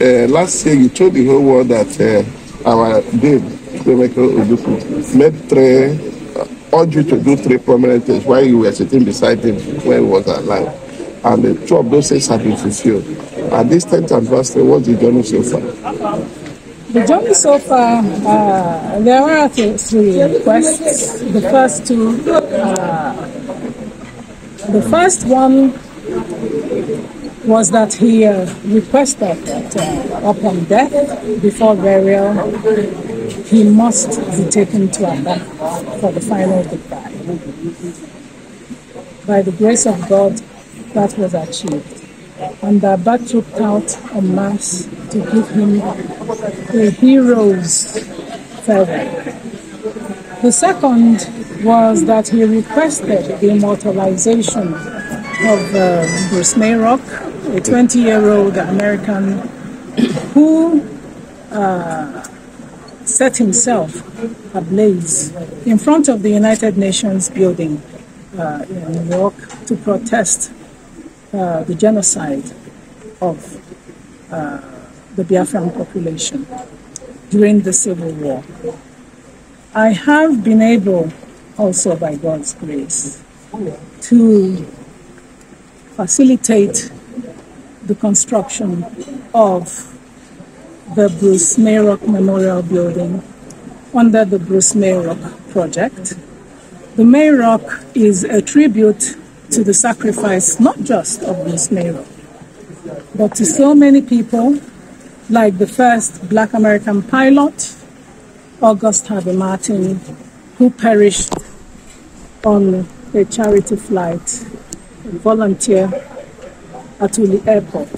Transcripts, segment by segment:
uh, last year you told the whole world that uh, our Dave, Kwemeko Oduku, made three, uh, urged you to do three prominent things while you were sitting beside him when he was alive. And the two of those things have been fulfilled. At this 10th anniversary, what's the journey so far? The journey so far, uh, there are th- three requests. The first two, uh, the first one was that he uh, requested that uh, upon death, before burial, he must be taken to Aba for the final goodbye. By the grace of God, that was achieved. And Aba took out a masse to give him a hero's farewell. The second was that he requested the immortalization of uh, Bruce Mayrock, a 20 year old American who uh, set himself ablaze in front of the United Nations building uh, in New York to protest uh, the genocide of uh, the Biafran population during the Civil War. I have been able, also by God's grace, to facilitate the construction of the Bruce Mayrock Memorial Building under the Bruce Mayrock Project. The Mayrock is a tribute to the sacrifice not just of Bruce Mayrock, but to so many people, like the first black American pilot, August Harvey Martin, who perished on a charity flight, a volunteer at Uli Airport,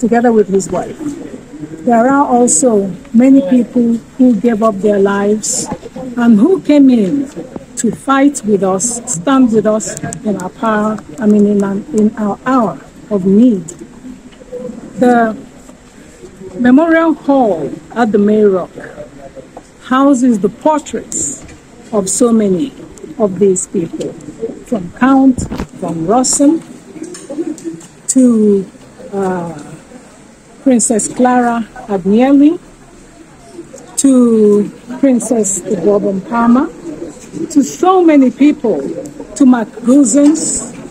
together with his wife. There are also many people who gave up their lives and who came in to fight with us, stand with us in our power, I mean, in, in our hour of need. The Memorial Hall at the Mayrock houses the portraits of so many of these people, from Count von Rosen to uh, Princess Clara Agnelli to Princess Bourbon Parma to so many people, to Mark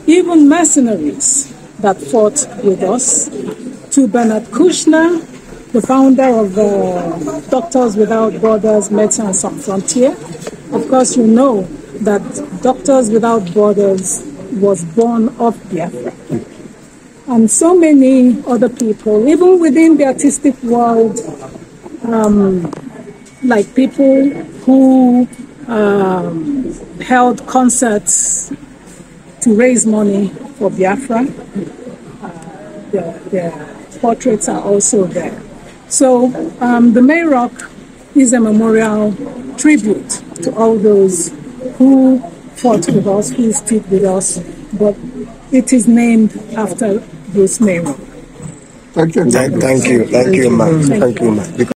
even mercenaries that fought with us, to Bernard Kouchner, the founder of uh, Doctors Without Borders, Medecins Sans Frontières. Of course, you know that Doctors Without Borders was born of Biafra. And so many other people, even within the artistic world, um, like people who um, held concerts to raise money for Biafra. Uh, their, their, portraits are also there. So um, the Mayrock is a memorial tribute to all those who fought with us, who stood with us, but it is named after Bruce Mayrock. Thank you. Thank, thank you, thank you, ma. Thank you, ma.